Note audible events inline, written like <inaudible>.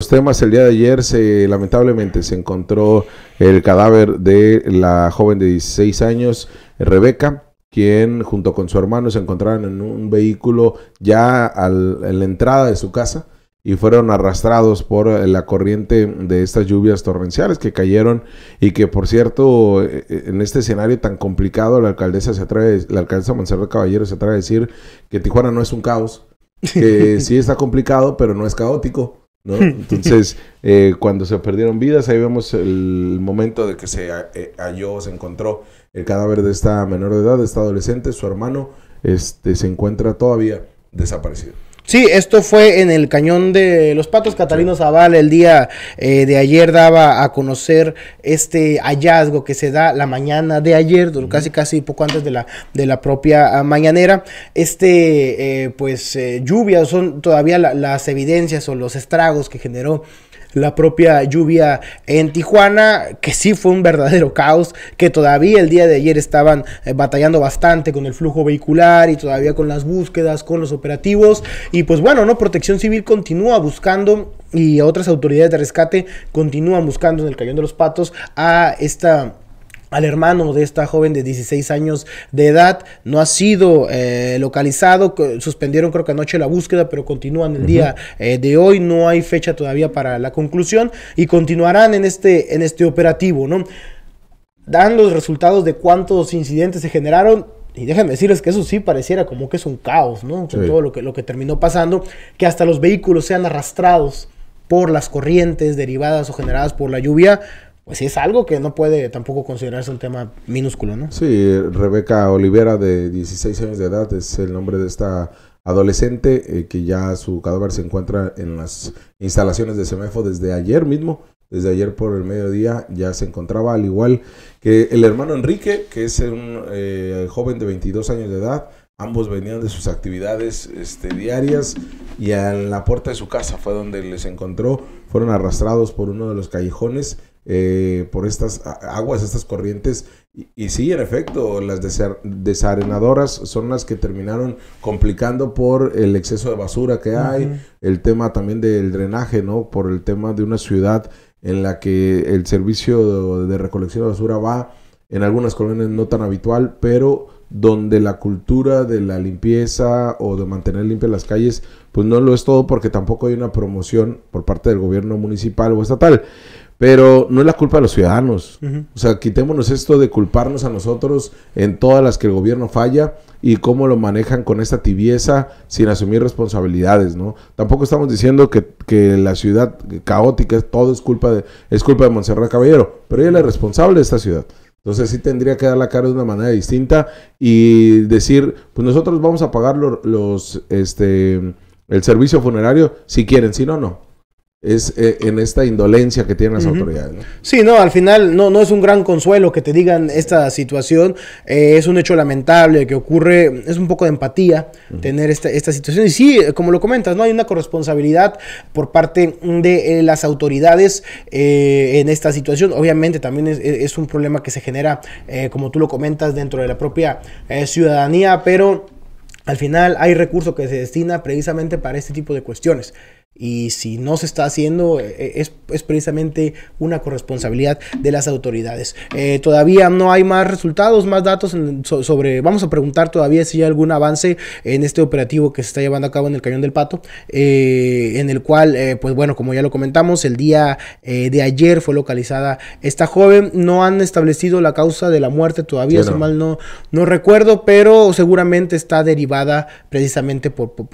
Los temas, el día de ayer se lamentablemente se encontró el cadáver de la joven de 16 años, Rebeca, quien junto con su hermano se encontraban en un vehículo ya al, en la entrada de su casa y fueron arrastrados por la corriente de estas lluvias torrenciales que cayeron y que por cierto eh, en este escenario tan complicado la alcaldesa se atreve, la alcaldesa Monserrat Caballero se atreve a decir que Tijuana no es un caos, <laughs> que sí está complicado pero no es caótico. <laughs> Entonces, eh, cuando se perdieron vidas, ahí vemos el momento de que se eh, halló, se encontró el cadáver de esta menor de edad, de esta adolescente, su hermano, este, se encuentra todavía desaparecido. Sí, esto fue en el cañón de los Patos. Catalino Zaval el día eh, de ayer daba a conocer este hallazgo que se da la mañana de ayer, casi casi poco antes de la, de la propia ah, mañanera. Este, eh, pues, eh, lluvias son todavía las evidencias o los estragos que generó la propia lluvia en Tijuana, que sí fue un verdadero caos, que todavía el día de ayer estaban eh, batallando bastante con el flujo vehicular y todavía con las búsquedas, con los operativos. Y pues bueno, ¿no? Protección Civil continúa buscando y otras autoridades de rescate continúan buscando en el Cañón de los Patos a esta al hermano de esta joven de 16 años de edad. No ha sido eh, localizado. Suspendieron creo que anoche la búsqueda, pero continúan el día eh, de hoy. No hay fecha todavía para la conclusión y continuarán en este, en este operativo, ¿no? Dan los resultados de cuántos incidentes se generaron. Y déjenme decirles que eso sí pareciera como que es un caos, ¿no? Con todo lo que, lo que terminó pasando, que hasta los vehículos sean arrastrados por las corrientes derivadas o generadas por la lluvia, pues es algo que no puede tampoco considerarse un tema minúsculo, ¿no? Sí, Rebeca Olivera, de 16 años de edad, es el nombre de esta adolescente, eh, que ya su cadáver se encuentra en las instalaciones de Semefo desde ayer mismo, desde ayer por el mediodía ya se encontraba, al igual que el hermano Enrique, que es un eh, joven de 22 años de edad, ambos venían de sus actividades este, diarias y en la puerta de su casa fue donde les encontró, fueron arrastrados por uno de los callejones eh, por estas aguas, estas corrientes. Y, sí, en efecto, las desarenadoras son las que terminaron complicando por el exceso de basura que hay, el tema también del drenaje, ¿no? Por el tema de una ciudad en la que el servicio de recolección de basura va en algunas colonias no tan habitual, pero donde la cultura de la limpieza o de mantener limpias las calles, pues no lo es todo porque tampoco hay una promoción por parte del gobierno municipal o estatal. Pero no es la culpa de los ciudadanos. O sea, quitémonos esto de culparnos a nosotros en todas las que el gobierno falla y cómo lo manejan con esta tibieza sin asumir responsabilidades, ¿no? Tampoco estamos diciendo que, que la ciudad caótica, todo es culpa de, es culpa de Montserrat Caballero, pero ella es la responsable de esta ciudad. Entonces sí tendría que dar la cara de una manera distinta y decir, pues nosotros vamos a pagar los, los este, el servicio funerario si quieren, si no, no es eh, en esta indolencia que tienen las autoridades. ¿no? Sí, no, al final no, no es un gran consuelo que te digan esta situación, eh, es un hecho lamentable que ocurre, es un poco de empatía tener esta, esta situación. Y sí, como lo comentas, no hay una corresponsabilidad por parte de eh, las autoridades en esta situación. Obviamente también es, es, un problema que se genera, como tú lo comentas, dentro de la propia ciudadanía, pero al final hay recurso que se destina precisamente para este tipo de cuestiones. Y si no se está haciendo, eh, eh, es, es precisamente una corresponsabilidad de las autoridades. Eh, todavía no hay más resultados, más datos sobre. Vamos a preguntar todavía si hay algún avance en este operativo que se está llevando a cabo en el Cañón del Pato. en el cual, pues bueno, como ya lo comentamos, el día de ayer fue localizada esta joven. No han establecido la causa de la muerte todavía, si mal no, no recuerdo, pero seguramente está derivada precisamente por, por